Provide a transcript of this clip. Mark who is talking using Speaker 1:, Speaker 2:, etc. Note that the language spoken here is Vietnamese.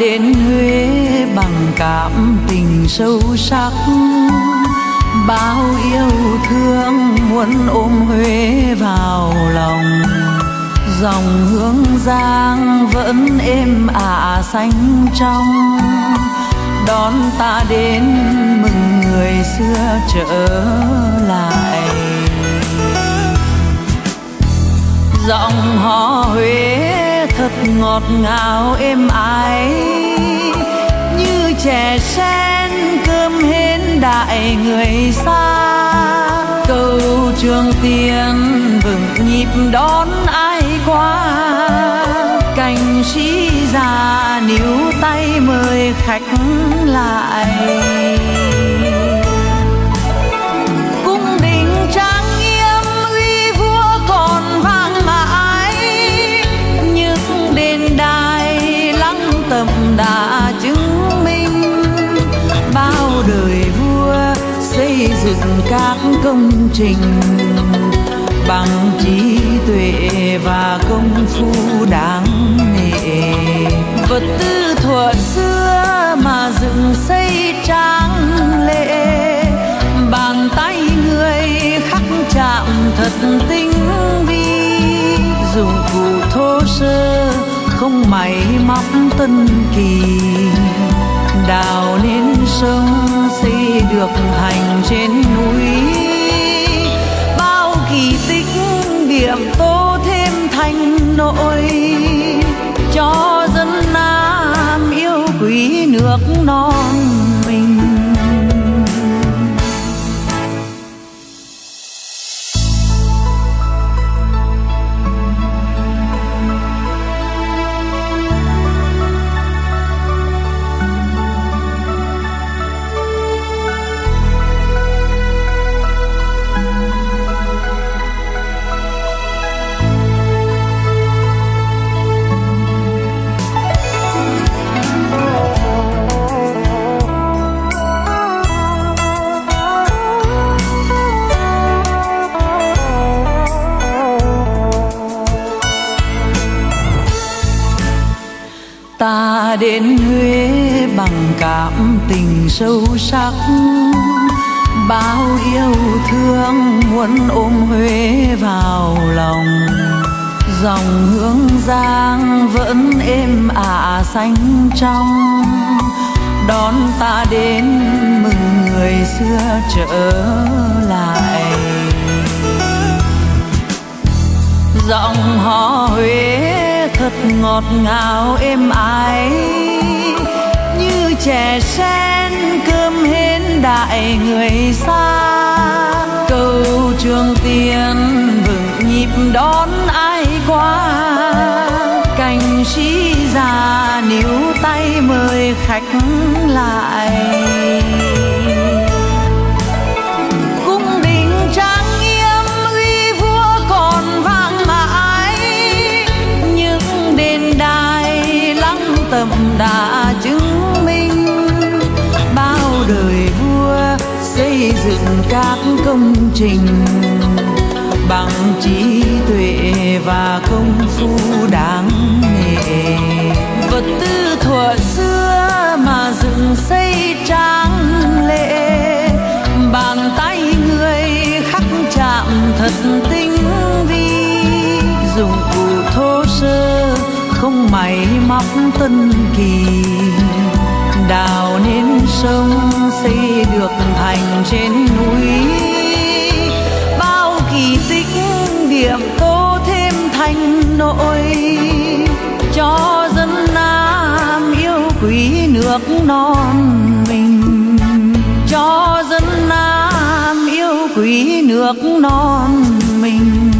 Speaker 1: đến Huế bằng cảm tình sâu sắc. Bao yêu thương muốn ôm Huế vào lòng. Dòng hương giang vẫn êm ả xanh trong. Đón ta đến mừng người xưa trở lại. Giọng hò Huế thật ngọt ngào êm ái. Như chè sen cơm hến đại người xa. Câu trường tiên vừng nhịp đón ai qua. Cành sĩ già níu tay mời khách lại. Đời vua xây dựng các công trình bằng trí tuệ và công phu đáng nể. Vật tư thuở xưa mà dựng xây trang lệ, bàn tay người khắc chạm thật tinh vi. Dụng cụ thô sơ không máy móc tân kỳ đào nên sông xây được thành trên núi. Bao kỳ tích điểm tô thêm thành nội, cho dân nam yêu quý nước non. Ta đến Huế bằng cảm tình sâu sắc. Bao yêu thương muốn ôm Huế vào lòng. Dòng hương giang vẫn êm ả xanh trong. Đón ta đến mừng người xưa trở lại. Giọng hò Huế thật ngọt ngào êm ái. Như trẻ sen cơm hến đại người xa. Câu trường tiên vừng nhịp đón ai qua. Cành sĩ già níu tay mời khách lại. Xây dựng các công trình bằng trí tuệ và công phu đáng nể. Vật tư thuở xưa mà dựng xây trang lệ, bàn tay người khắc chạm thật tinh vi. Dụng cụ thô sơ, không máy móc tân kỳ, đào nên sông xây được Hành trên núi. Bao kỳ tích điểm tô thêm thành nội cho dân nam yêu quý nước non mình. Cho dân nam yêu quý nước non mình.